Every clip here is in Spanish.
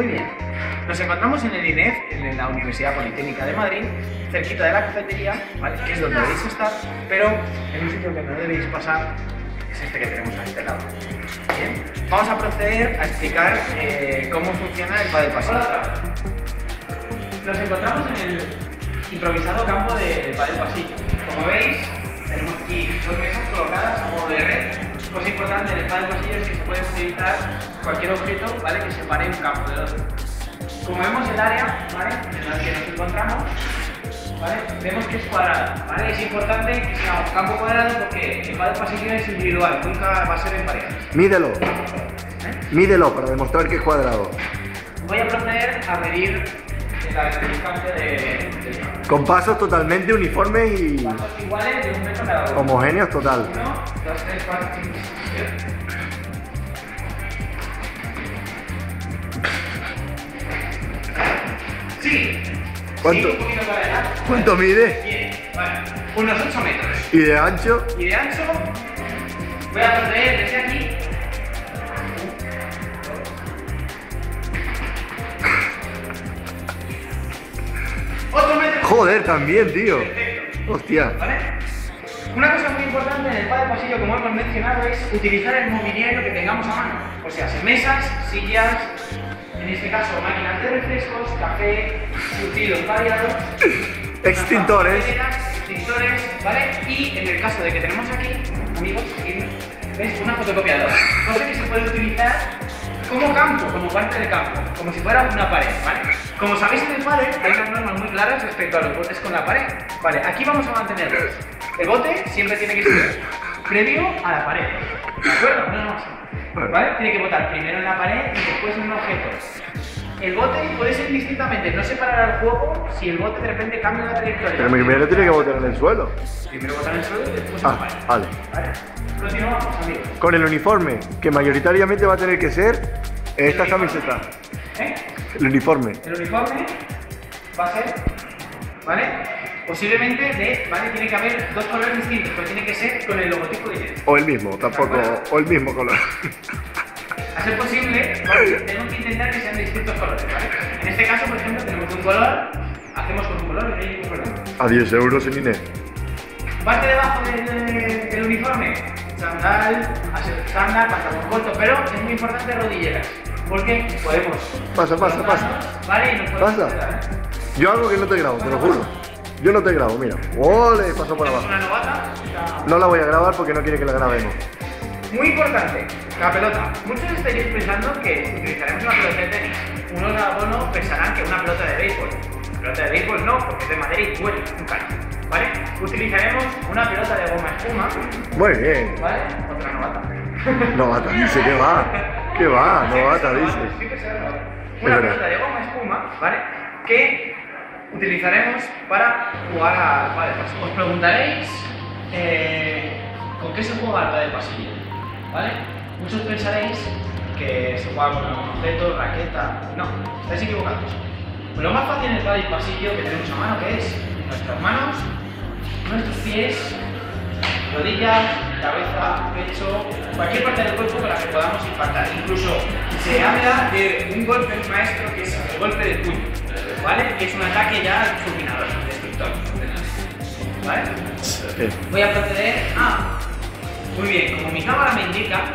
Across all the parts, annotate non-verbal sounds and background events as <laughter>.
Muy bien. Nos encontramos en el INEF, en la Universidad Politécnica de Madrid, cerquita de la cafetería, que es donde debéis estar, pero en un sitio que no debéis pasar es este que tenemos a este lado. Bien. Vamos a proceder a explicar eh, cómo funciona el padel pasillo. Nos encontramos en el improvisado campo de padel pasillo. Como veis, tenemos aquí dos mesas colocadas a modo de red. Cosa importante en el padel pasillo es que se puede utilizar cualquier objeto ¿vale? que separe un campo del otro. Como vemos el área ¿vale? en la que nos encontramos, ¿vale? vemos que es cuadrada. ¿vale? Es importante que sea un campo cuadrado porque el padel pasillo es individual, nunca va a ser en parejas. Mídelo, ¿eh? mídelo para demostrar que es cuadrado. Voy a proceder a medir la distancia de, del campo. Con pasos totalmente uniformes y Pasos iguales de un metro cada uno. homogéneos total. 1, 2, 3, 4, 5, 6, 7. Sí. ¿Cuánto? Sí, un poquito para adelante. ¿Cuánto mide? Bien, vale. Unos 8 metros. ¿Y de ancho? Y de ancho, voy a proceder desde aquí. Otro metro. Joder, también, tío. Perfecto. Hostia. ¿Vale? Una cosa muy importante en el padre pasillo, como hemos mencionado, es utilizar el mobiliario que tengamos a mano. O sea, mesas, sillas, en este caso máquinas de refrescos, café, surtidos variados, Extintores. extintores, ¿vale? Y en el caso de que tenemos aquí, amigos, aquí, ¿ves? Una fotocopiadora. Cosa que se puede utilizar como campo, como parte del campo, como si fuera una pared, ¿vale? Como sabéis en el padre hay unas normas muy claras respecto a los botes con la pared. Vale, aquí vamos a mantenerlos. El bote siempre tiene que ser previo a la pared. ¿De acuerdo? No, no. ¿Vale? Tiene que botar primero en la pared y después en un objeto. El bote puede ser indistintamente, no separar al juego si el bote de repente cambia la trayectoria. Pero primero tiene que botar en el suelo. Primero botar en el suelo y después en Ah, pared. vale. ¿Vale? Continuamos, amigos. Con el uniforme, que mayoritariamente va a tener que ser esta El camiseta. ¿Eh? El uniforme. El uniforme va a ser, ¿vale? Posiblemente de, ¿vale? Tiene que haber dos colores distintos, pero tiene que ser con el logotipo de. O el mismo, tampoco. O el mismo color. A ser posible, tenemos que intentar que sean de distintos colores, ¿vale? En este caso, por ejemplo, tenemos un color, hacemos con un color y no hay ningún problema. A 10 euros en Inés. Parte debajo del, del uniforme, sandal, chándal, pantalón corto, pero es muy importante rodilleras, porque podemos... Pasa, pasa, pasa. ¿Vale? Y nos podemos Pasa. quedar. Yo algo que no te grabo, te lo juro. Yo no te grabo, mira. ¡Ole! Paso por abajo. una novata, está- No la voy a grabar porque no quiere que la grabemos. Muy importante, la pelota. Muchos estaréis pensando que utilizaremos una pelota de tenis. Unos de abono pensarán que una pelota de béisbol. Pelota de béisbol no, porque es de madera y duele un caño. ¿Vale? Utilizaremos una pelota de goma espuma. Muy bien. ¿Vale? Otra novata. Novata dice que va. Que va, <laughs> novata dice. Siempre será novata. Es Una pelota de goma espuma, ¿vale? Que utilizaremos para jugar al pádel pasillo. Os preguntaréis eh, con qué se juega al pádel pasillo, ¿vale? Muchos pensaréis que se juega con algún objeto, raqueta. No, estáis equivocados. Lo más fácil en el pádel pasillo que tenemos a mano que es nuestras manos, nuestros pies, rodillas, cabeza, pecho, cualquier parte del cuerpo con la que podamos impactar. Incluso se habla de un golpe maestro que es el golpe de puño, ¿vale? Que es un ataque ya fulminador, destructor. ¿Vale? Voy a proceder a... Muy bien, como mi cámara me indica,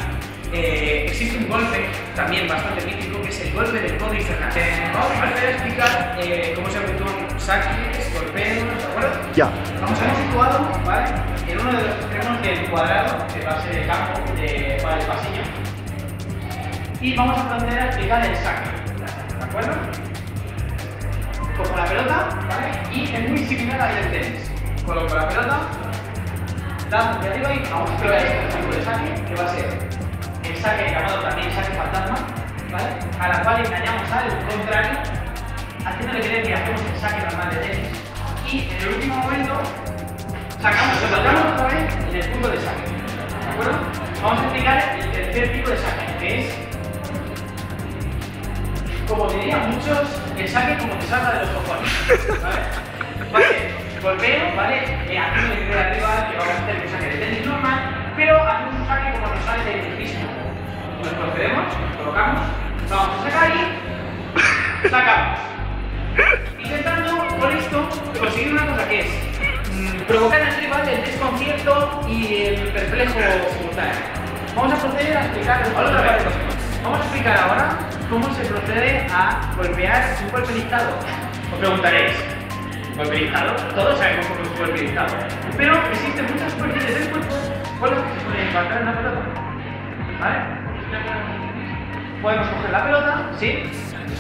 eh, existe un golpe también bastante mítico que es el golpe del codo infernal. Eh, vamos a proceder a explicar eh, cómo se efectúan saques, golpeos, ¿de acuerdo? Ya. Nos hemos situado, ¿vale? En uno de los extremos del cuadrado, que va a ser el campo de, para el pasillo. Y vamos a proceder a explicar el saque, ¿de acuerdo? Cojo la pelota, ¿vale? Y es muy similar al del tenis. Coloco la pelota, lanzo hacia arriba y vamos a probar este tipo de saque, que va a ser el saque llamado también saque fantasma, ¿vale? A la cual engañamos al contrario, haciéndole creer que hacemos el saque normal de tenis. Y en el último momento sacamos, lo tratamos otra vez en el punto de saque. ¿De acuerdo? Vamos a explicar el tercer tipo de saque, que es, como dirían muchos, el saque como te salga de los cojones. ¿Vale? golpeo, ¿vale? Eh, hacemos el de arriba que vamos a hacer un saque de tenis normal, pero hacemos un saque como nos sale del mismo. Nos procedemos, colocamos, vamos a sacar y sacamos. Intentando con esto conseguir una cosa que es mm, provocar al rival el desconcierto y el perplejo simultáneo. Vamos a proceder a explicar el valor Vamos a explicar ahora cómo se procede a golpear un golpe listado. Os preguntaréis, golpe listado, todos sabemos cómo es listado, pero existen muchas superficies del cuerpo con las que se puede impactar en la pelota. ¿Vale? Podemos coger la pelota, ¿sí?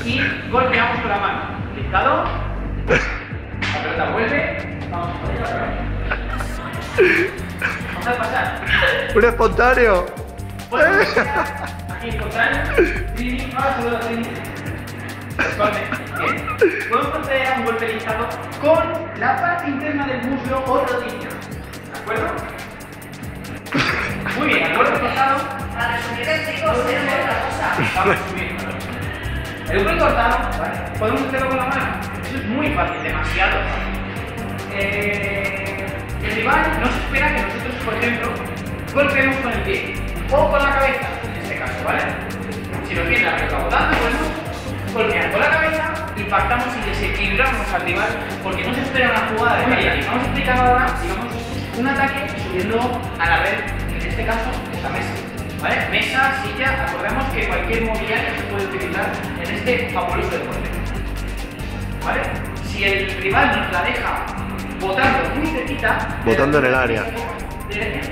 Y golpeamos con la mano. Listado, la pelota vuelve, vamos a poner otra vez. Vamos a pasar. <laughs> Un espontáneo. Golpear aquí espontáneo y ahora saluda a Trini. Podemos proceder a un golpe listado con la parte interna del muslo o rodilla. ¿De acuerdo? Muy bien, el golpe cortado. Para resumir el chico, es otra cosa. Vamos subiendo. El golpe cortado, ¿vale? Podemos hacerlo con la mano. Eso es muy fácil, demasiado fácil. Eh, el rival no se espera que nosotros, por ejemplo, golpeemos con el pie o con la cabeza, en este caso, ¿vale? Si nos viene la pelota botando, bueno, golpear con la cabeza, impactamos y desequilibramos al rival porque no se espera una jugada de media. Vamos a explicar ahora, digamos, un ataque subiendo a la red, en este caso, esta mesa. ¿Vale? Mesa, silla, acordemos que cualquier mobiliario se puede utilizar en este fabuloso deporte. ¿Vale? Si el rival nos la deja botando muy cerquita... Botando en el área.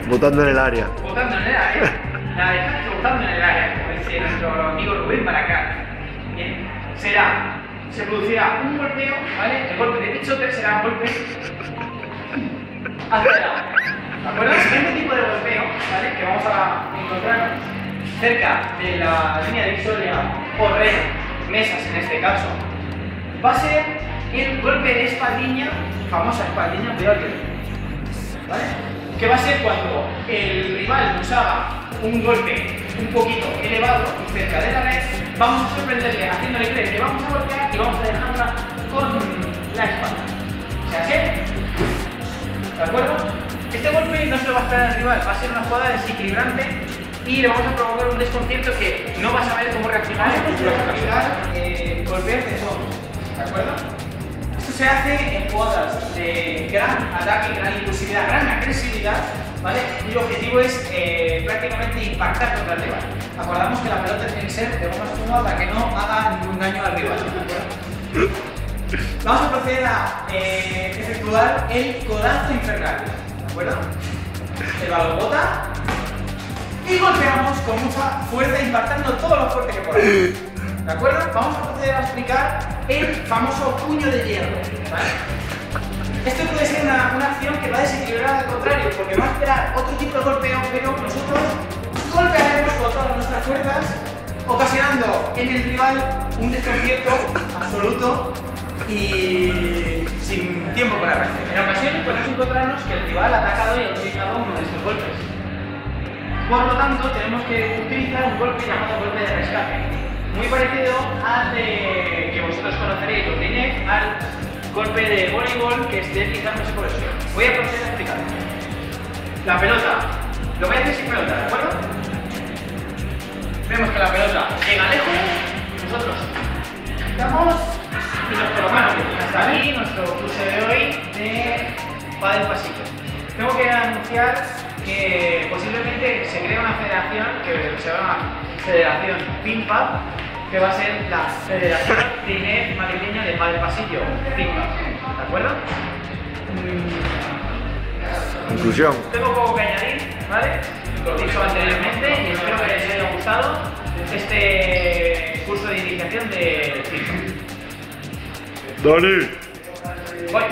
Botando en el área. Botando en el área. La dejaste botando en el área, como dice nuestro amigo Rubén Baracá. Bien. Será, se producirá un golpeo, ¿vale? El golpe de pichote será un golpe hacia el lado. ¿De acuerdo? Tipo de golpeo, ¿vale? Que vamos a encontrar cerca de la línea divisoria o red, mesas en este caso, va a ser el golpe de espaldilla, famosa espaldilla, cuidado que ¿vale? Que va a ser cuando el rival nos haga un golpe un poquito elevado cerca de la red, vamos a sorprenderle haciéndole creer que vamos a golpear y vamos a dejarla con la espalda. ¿Se hace? ¿De acuerdo? Este golpe no se lo va a esperar el rival, va a ser una jugada desequilibrante y le vamos a provocar un desconcierto que no va a saber cómo reaccionar y lo va a eh, golpear de. ¿De acuerdo? Esto se hace en jugadas de gran ataque, gran impulsividad, gran agresividad, ¿vale? Y el objetivo es eh, prácticamente impactar contra el rival. Acordamos que la pelota tiene que ser de espuma para que no haga ningún daño al rival. ¿de acuerdo? Vamos a proceder a eh, efectuar el codazo infernal, ¿de acuerdo? El balón bota y golpeamos con mucha fuerza, impactando todo lo fuerte que podamos. ¿De acuerdo? Vamos a proceder a explicar el famoso puño de hierro. ¿vale? Esto puede ser una, acción que va a desequilibrar al contrario, porque va a esperar otro tipo de golpeo, pero nosotros golpearemos con todas nuestras fuerzas, ocasionando en el rival un desconcierto absoluto y sin tiempo para reacción. En ocasiones podemos encontrarnos que el rival ha atacado y ha utilizado uno de estos golpes. Por lo tanto, tenemos que utilizar un golpe llamado golpe de rescate. Muy parecido al de, que vosotros conoceréis, los al golpe de voleibol que esté utilizándose por suelo. Voy a proceder a explicarlo. La pelota, lo voy a hacer sin pelota, ¿de acuerdo? Vemos que la pelota llega lejos, nosotros quitamos y nos colocamos. Hasta aquí nuestro curso de hoy de Padel Pasillo. Tengo que anunciar que posiblemente se crea una federación que se llama Federación PIMPAP, que va a ser la Federación de Inés Madrileña de Padel Pasillo, PIMPAP. ¿De acuerdo? Mm, Inclusión. tengo poco que añadir, ¿vale? Lo he dicho anteriormente y espero que les haya gustado este curso de iniciación de FIFA. Dani. Voy.